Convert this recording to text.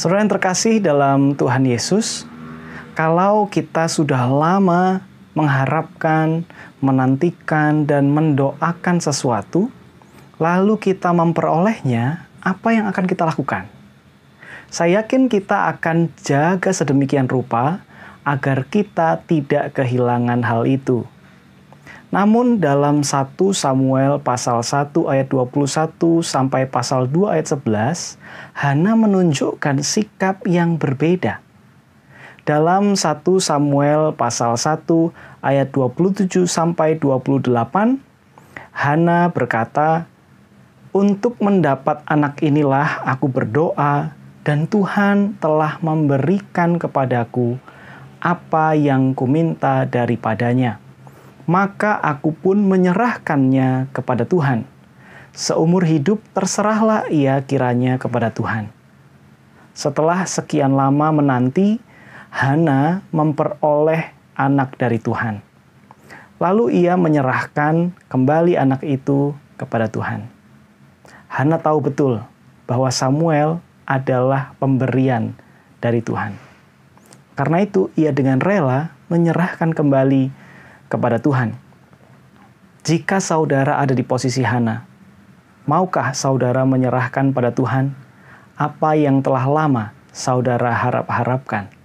Saudara yang terkasih dalam Tuhan Yesus, kalau kita sudah lama mengharapkan, menantikan, dan mendoakan sesuatu, lalu kita memperolehnya, apa yang akan kita lakukan? Saya yakin kita akan jaga sedemikian rupa agar kita tidak kehilangan hal itu. Namun dalam 1 Samuel pasal 1 ayat 21 sampai pasal 2 ayat 11, Hana menunjukkan sikap yang berbeda. Dalam 1 Samuel pasal 1 ayat 27 sampai 28, Hana berkata, "Untuk mendapat anak inilah aku berdoa dan Tuhan telah memberikan kepadaku apa yang kuminta daripadanya." Maka aku pun menyerahkannya kepada Tuhan. Seumur hidup terserahlah ia kiranya kepada Tuhan. Setelah sekian lama menanti, Hana memperoleh anak dari Tuhan. Lalu ia menyerahkan kembali anak itu kepada Tuhan. Hana tahu betul bahwa Samuel adalah pemberian dari Tuhan. Karena itu, ia dengan rela menyerahkan kembali kepada Tuhan. Jika saudara ada di posisi Hana, maukah saudara menyerahkan pada Tuhan apa yang telah lama saudara harap-harapkan?